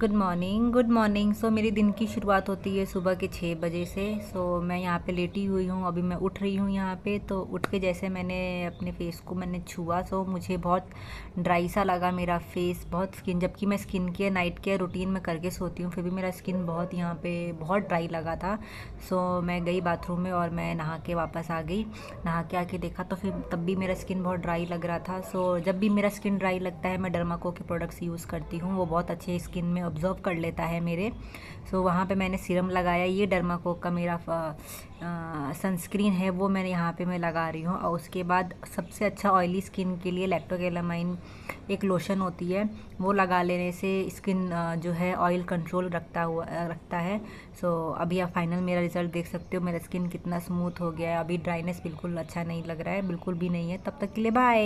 Good morning good morning so मेरी दिन की शुरुआत होती है सुबह के छः बजे से। सो so, मैं यहाँ पे लेटी हुई हूँ। अभी मैं उठ रही हूँ यहाँ पे। तो उठ के जैसे मैंने अपने फेस को मैंने छुआ सो so, मुझे बहुत ड्राई सा लगा मेरा फेस बहुत स्किन जबकि मैं skin care night care routine में करके सोती हूँ फिर भी मेरा स्किन बहुत यहाँ पर बहुत ड्राई लगा था। सो so, मैं गई बाथरूम में और मैं नहा के वापस आ गई। नहा के आके देखा तो फिर तब भी मेरा स्किन बहुत ड्राई लग रहा था। सो so, जब भी मेरा स्किन ड्राई लगता है मैं डर्माको के प्रोडक्ट्स यूज़ करती हूँ। वो बहुत अच्छे स्किन में ऑब्जॉर्व कर लेता है मेरे। सो वहाँ पे मैंने सीरम लगाया। ये डर्माकोक का मेरा सनस्क्रीन है, वो मैंने यहाँ पे मैं लगा रही हूँ। और उसके बाद सबसे अच्छा ऑयली स्किन के लिए लैक्टोकेलामाइन एक लोशन होती है। वो लगा लेने से स्किन जो है ऑयल कंट्रोल रखता हुआ रखता है। सो अभी आप फाइनल मेरा रिज़ल्ट देख सकते हो। मेरा स्किन कितना स्मूथ हो गया है। अभी ड्राइनेस बिल्कुल अच्छा नहीं लग रहा है। बिल्कुल भी नहीं है। तब तक के लिए बाय